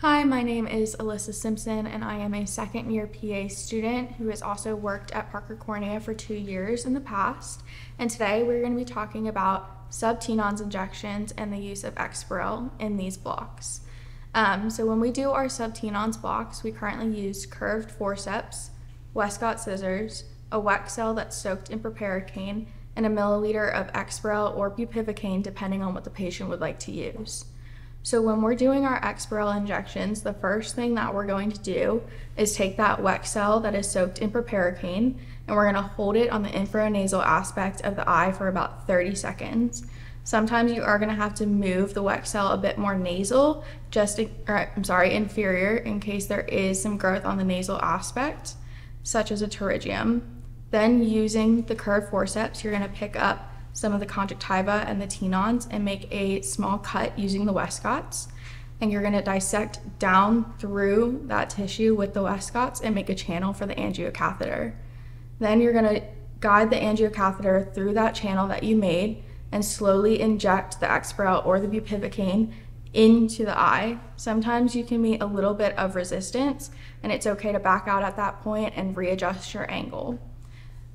Hi, my name is Alyssa Simpson, and I am a second year PA student who has also worked at Parker Cornea for two years in the past. And today we're going to be talking about Subtenon's injections and the use of Exparel in these blocks. Um, so, when we do our Subtenon's blocks, we currently use curved forceps, Westcott scissors, a Weck-Cel that's soaked in proparacaine, and a milliliter of Exparel or bupivacaine, depending on what the patient would like to use. So when we're doing our Exparel injections, the first thing that we're going to do is take that Weck-Cel that is soaked in proparacaine and we're going to hold it on the infranasal aspect of the eye for about 30 seconds. Sometimes you are going to have to move the Weck-Cel a bit more nasal, just or, I'm sorry, inferior in case there is some growth on the nasal aspect, such as a pterygium. Then using the curved forceps, you're going to pick up some of the conjunctiva and the Tenon's and make a small cut using the Westcotts. And you're gonna dissect down through that tissue with the Westcotts and make a channel for the angiocatheter. Then you're gonna guide the angiocatheter through that channel that you made and slowly inject the Exparel or the bupivacaine into the eye. Sometimes you can meet a little bit of resistance and it's okay to back out at that point and readjust your angle.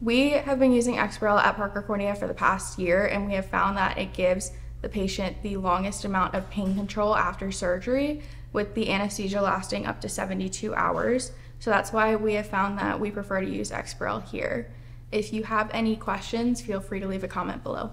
We have been using Exparel at Parker Cornea for the past year, and we have found that it gives the patient the longest amount of pain control after surgery, with the anesthesia lasting up to 72 hours. So that's why we have found that we prefer to use Exparel here. If you have any questions, feel free to leave a comment below.